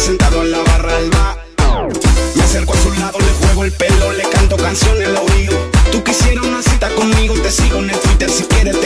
sentado en la barra del bar. Me acerco a su lado, le juego el pelo, le canto canciones al oído. Tú quisieras una cita conmigo, te sigo en el Twitter si quieres